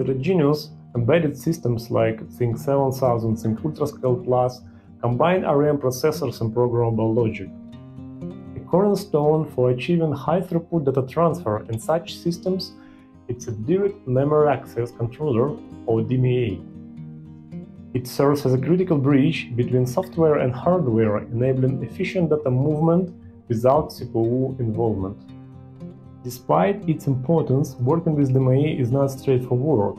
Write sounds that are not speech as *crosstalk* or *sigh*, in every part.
Heterogeneous embedded systems like Zynq 7000, Zynq UltraScale Plus combine ARM processors and programmable logic. A cornerstone for achieving high throughput data transfer in such systems is a Direct Memory Access Controller or DMA. It serves as a critical bridge between software and hardware, enabling efficient data movement without CPU involvement. Despite its importance, working with DMA is not straightforward.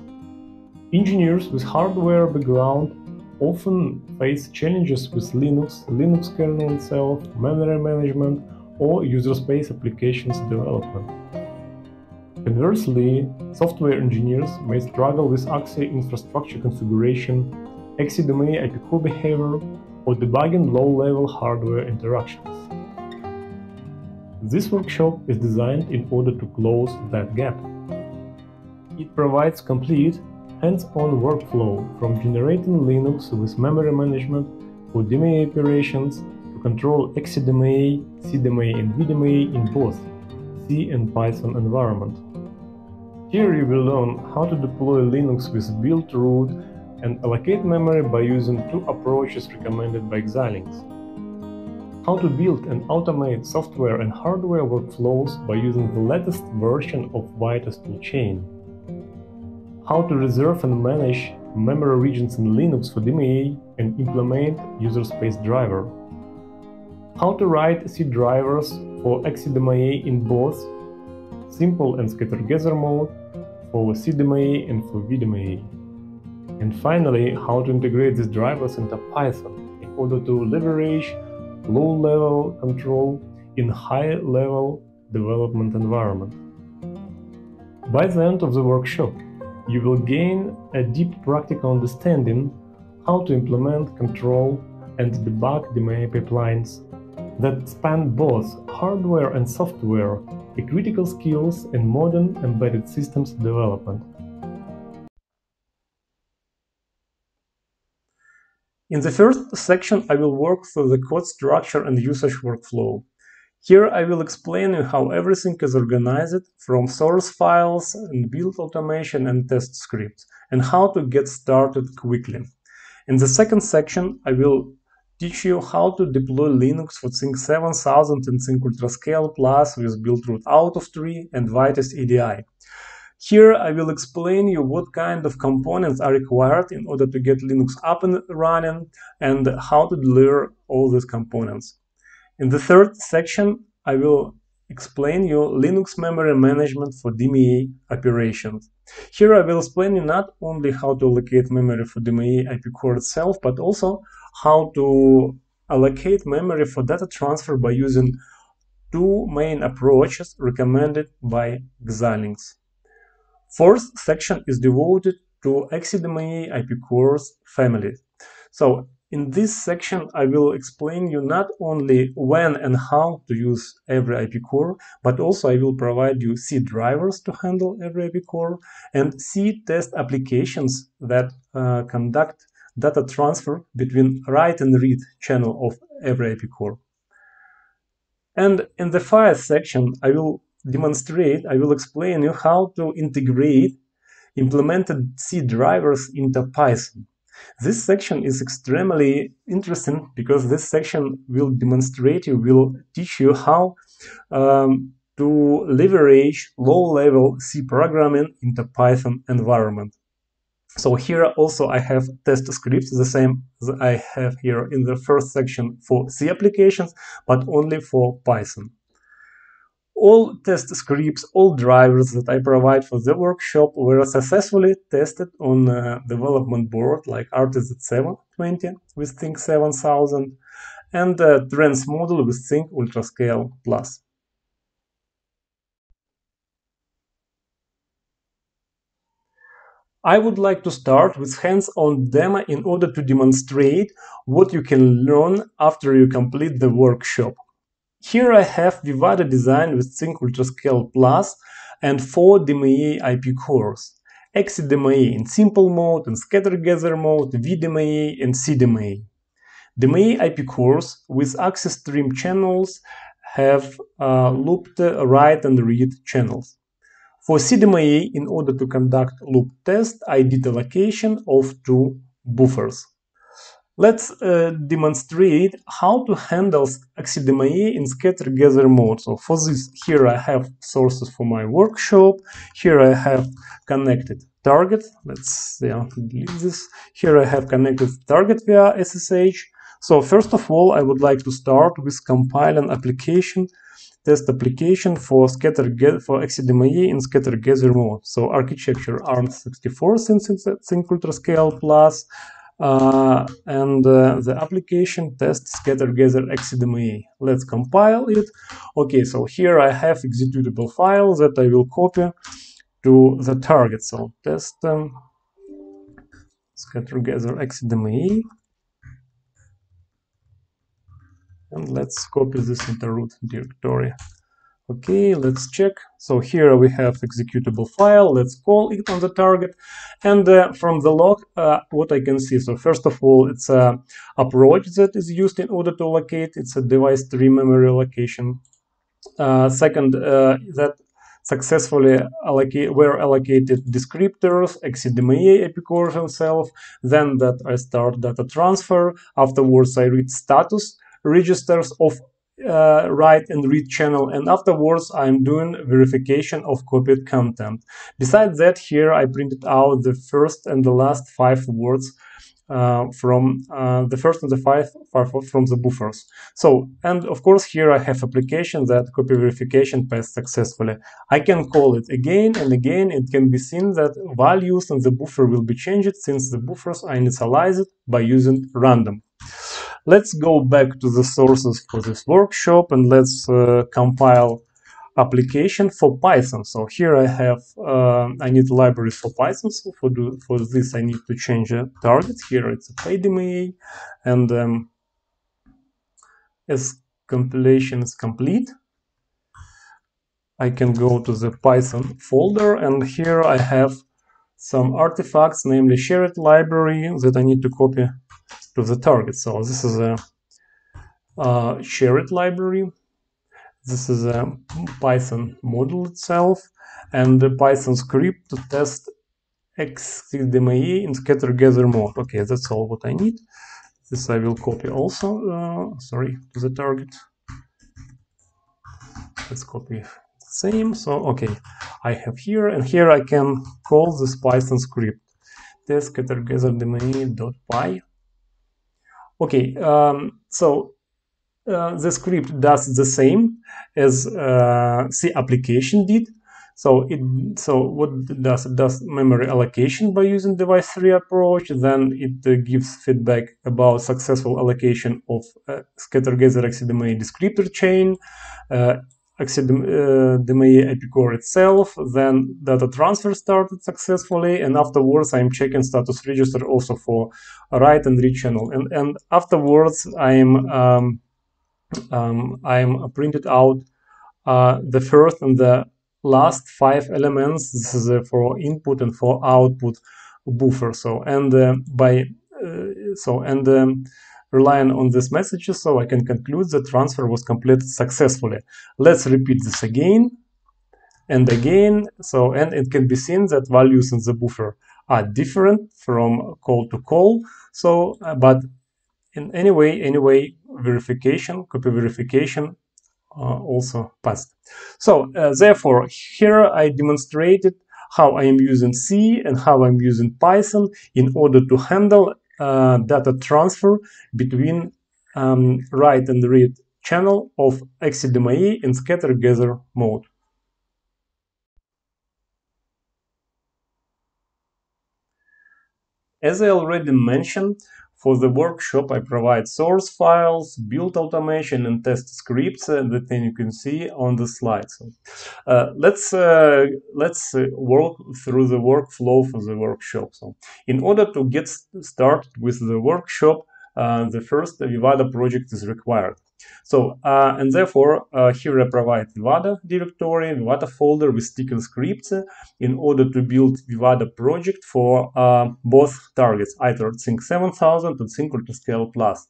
Engineers with hardware background often face challenges with Linux, Linux kernel itself, memory management, or user space applications development. Conversely, software engineers may struggle with AXI infrastructure configuration, AXI DMA IP core behavior, or debugging low-level hardware interactions. This workshop is designed in order to close that gap. It provides complete, hands-on workflow from generating Linux with memory management for DMA operations to control AXI DMA, CDMA and VDMA in both C and Python environment. Here you will learn how to deploy Linux with Buildroot and allocate memory by using two approaches recommended by Xilinx. How to build and automate software and hardware workflows by using the latest version of Vitis toolchain. How to reserve and manage memory regions in Linux for DMA and implement user space driver. How to write C drivers for AXI DMA in both simple and scatter-gather mode for CDMA and for VDMA. And finally, how to integrate these drivers into Python in order to leverage low-level control in high-level development environment. By the end of the workshop, you will gain a deep practical understanding how to implement control and debug DMA pipelines that span both hardware and software a critical skills in modern embedded systems development. In the first section, I will work through the code structure and usage workflow. Here I will explain you how everything is organized from source files and build automation and test scripts, and how to get started quickly. In the second section, I will teach you how to deploy Linux for Zynq 7000 and Zynq UltraScale Plus with Buildroot out of tree and Vitis IDE. Here I will explain you what kind of components are required in order to get Linux up and running and how to deliver all these components. In the third section, I will explain you Linux memory management for DMA operations. Here I will explain you not only how to allocate memory for DMA IP core itself, but also how to allocate memory for data transfer by using two main approaches recommended by Xilinx. Fourth section is devoted to AXI DMA IP cores family. So in this section, I will explain you not only when and how to use every IP core, but also I will provide you C drivers to handle every IP core and C test applications that uh, conduct data transfer between write and read channel of every IP core. And in the file section, I will demonstrate, I will explain you how to integrate implemented C drivers into Python. This section is extremely interesting because this section will demonstrate you, will teach you how um, to leverage low-level C programming into Python environment. So here also I have test scripts, the same as I have here in the first section for C applications, but only for Python. All test scripts, all drivers that I provide for the workshop were successfully tested on a development board like Arty Z7-20 with Zynq 7000 and a Trenz module with Zynq UltraScale Plus. I would like to start with hands-on demo in order to demonstrate what you can learn after you complete the workshop. Here I have Vivado design with Zynq UltraScale Plus and four DMA IP cores. AXI DMA in simple mode and scatter-gather mode, VDMA and CDMA. DMA IP cores with AXI stream channels have uh, looped write and read channels. For CDMA, in order to conduct loop test, I did allocation of two buffers. Let's uh, demonstrate how to handle AXI DMA in scatter-gather mode. So for this, here I have sources for my workshop. Here I have connected target. Let's yeah, delete this. Here I have connected target via SSH. So first of all, I would like to start with compile compiling application test application for scatter for AXI DMA in scatter gather mode. So architecture ARM64 Zynq Ultrascale Plus and uh, the application test scatter gather AXI DMA. Let's compile it. Okay, so here I have executable file that I will copy to the target. So test um, scatter gather AXI DMA. And let's copy this into root directory. Okay, let's check. So here we have executable file. Let's call it on the target. And uh, from the log, uh, what I can see. So first of all, it's a approach that is used in order to locate. It's a device tree memory allocation. Uh, second, uh, that successfully allocate, were allocated descriptors, AXI DMA epicores itself. Then that I start data transfer. Afterwards, I read status registers of uh, write and read channel and afterwards I'm doing verification of copied content. Besides that here I printed out the first and the last five words uh, from uh, the first and the five from the buffers. So, and of course here I have application that copy verification passed successfully. I can call it again and again. It can be seen that values in the buffer will be changed since the buffers are initialized by using random. Let's go back to the sources for this workshop and let's uh, compile application for Python. So here I have, uh, I need libraries for Python. So for, do, for this, I need to change the target. Here it's a PyDMA. And um, as compilation is complete, I can go to the Python folder. And here I have some artifacts, namely shared library that I need to copy to the target. So this is a, shared library. This is a Python module itself and the Python script to test AXI DMA in scatter gather mode. Okay, that's all what I need. This I will copy also, uh, sorry, to the target. Let's copy same. So, okay, I have here and here I can call this Python script test scatter gather domain.py Okay, um, so uh, the script does the same as uh, C application did. So it so what it does it does memory allocation by using device tree approach. Then it uh, gives feedback about successful allocation of uh, scatter gather AXI DMA descriptor chain. AXI DMA uh, IP core itself, then data transfer started successfully, and afterwards I'm checking status register also for write and read channel. And, and afterwards I'm um, um, I'm printed out uh, the first and the last five elements. This is uh, for input and for output buffer. So and uh, by uh, so and um, relying on these messages so I can conclude the transfer was completed successfully. Let's repeat this again and again. So, and it can be seen that values in the buffer are different from call to call. So, uh, but in any way, anyway, verification, copy verification uh, also passed. So, uh, therefore, here I demonstrated how I am using C and how I'm using Python in order to handle uh, data transfer between um, write and read channel of AXI DMA in scatter gather mode. As I already mentioned, for the workshop, I provide source files, build automation, and test scripts uh, that you can see on the slide. So, uh, let's uh, let's uh, work through the workflow for the workshop. So, in order to get started with the workshop, uh, the first Vivado project is required. So, uh, and therefore, uh, here I provide Vivado directory, Vivado folder with sticky scripts in order to build Vivado project for uh, both targets, either Zynq 7000 and Zynq Ultrascale Plus.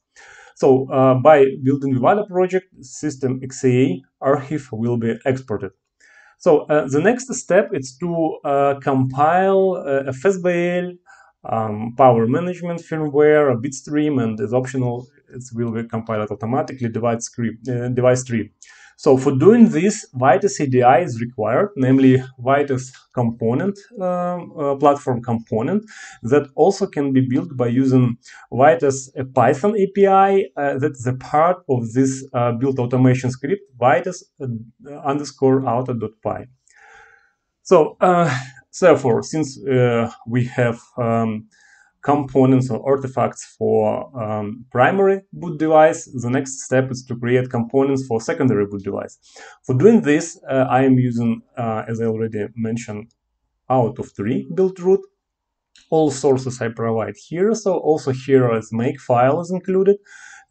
So, uh, by building Vivado project, system XSA archive will be exported. So uh, the next step is to uh, compile uh, FSBL, um, power management firmware, a bitstream, and is optional, it will be compiled automatically, device, script, uh, device tree. So for doing this, Vitis CDI is required, namely Vitis component, um, uh, platform component that also can be built by using Vitis Python API. Uh, that's the part of this uh, build automation script, Vitis uh, underscore auto.py. So uh, therefore, since uh, we have um, components or artifacts for um, primary boot device. The next step is to create components for secondary boot device. For doing this, uh, I am using, uh, as I already mentioned, out of tree build root. All sources I provide here. So also here as make file is included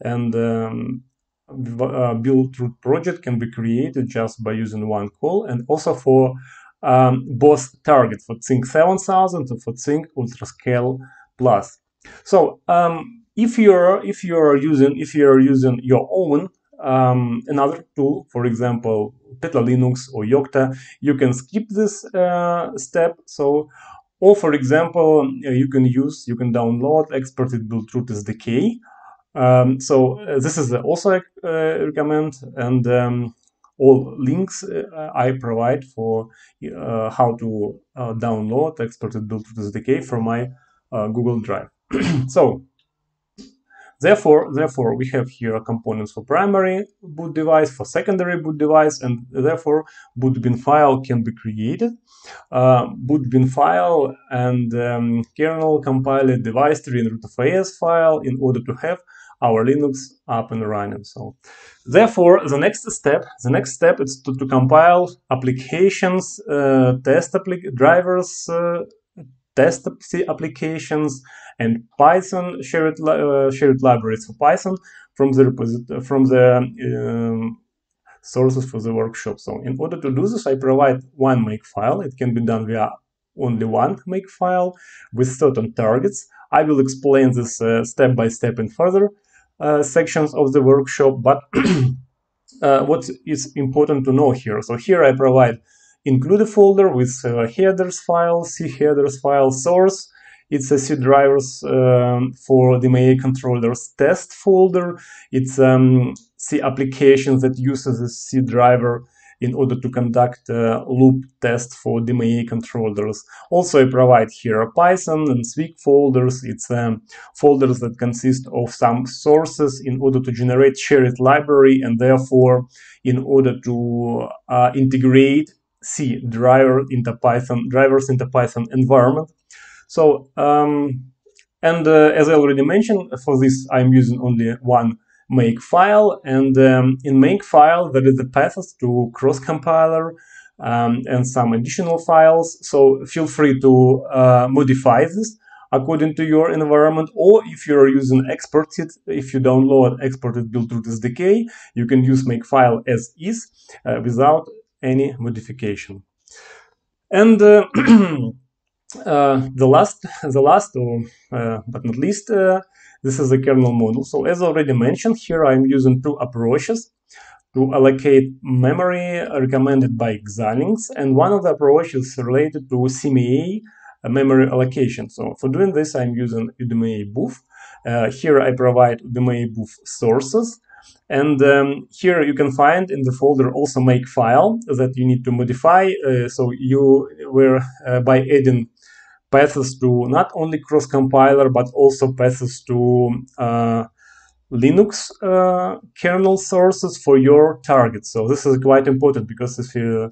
and um, uh, Buildroot project can be created just by using one call and also for um, both target for Zynq 7000 and for Zynq Ultrascale plus. So um, if you're if you're using if you're using your own um, another tool, for example, PetaLinux or Yocto, you can skip this uh, step. So, or for example, uh, you can use you can download exported Buildroot SDK. Um, so uh, this is also I uh, recommend and. Um, all links uh, I provide for uh, how to download exported Buildroot SDK from my Google Drive. *clears throat* so Therefore, therefore, we have here components for primary boot device, for secondary boot device, and therefore boot bin file can be created. Uh, boot bin file and um, kernel compiled device tree and rootofs file in order to have our Linux up and running. So, therefore, the next step, the next step is to, to compile applications, uh, test applic drivers, uh, test applications and Python shared, uh, shared libraries for Python from the from the um, sources for the workshop. So in order to do this, I provide one make file. It can be done via only one make file with certain targets. I will explain this uh, step by step in further uh, sections of the workshop, but *clears throat* uh, what is important to know here. So here I provide include a folder with uh, headers file, C headers file source. It's a C drivers um, for the DMA controllers test folder. It's um, C applications that uses a C driver in order to conduct a loop test for DMA controllers. Also, I provide here Python and Swig folders. It's um, folders that consist of some sources in order to generate shared library and therefore in order to uh, integrate C driver in the Python drivers in the Python environment. So um, and uh, as I already mentioned, for this I'm using only one make file, and um, in make file there is a path to cross compiler um, and some additional files. So feel free to uh, modify this according to your environment, or if you're using exported, if you download exported Buildroot SDK, you can use make file as is uh, without any modification. And uh, *clears throat* uh, the last, the last, uh, but not least, uh, this is the kernel model. So as already mentioned, here I'm using two approaches to allocate memory recommended by Xilinx, and one of the approaches related to CMA memory allocation. So for doing this, I'm using udmabuf. Uh, here I provide udmabuf sources and um, here you can find in the folder also make file that you need to modify. Uh, so you were uh, by adding paths to not only cross compiler but also paths to uh, Linux uh, kernel sources for your target. So this is quite important because if you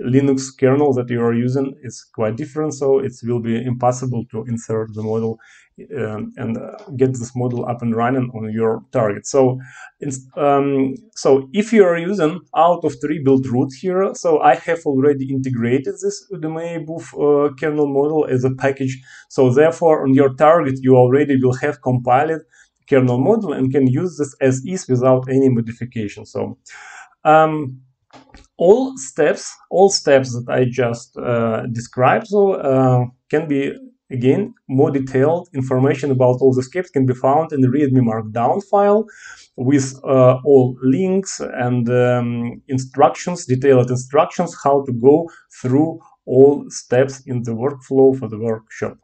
Linux kernel that you are using is quite different, so it will be impossible to insert the model um, and uh, get this model up and running on your target. So, um, so if you are using out of tree build root here, so I have already integrated this udmabuf uh, kernel model as a package. So therefore, on your target, you already will have compiled kernel model and can use this as is without any modification. So. Um, all steps, all steps that I just uh, described, so uh, can be Again, more detailed information about all the scripts can be found in the README Markdown file with uh, all links and um, instructions, detailed instructions how to go through all steps in the workflow for the workshop.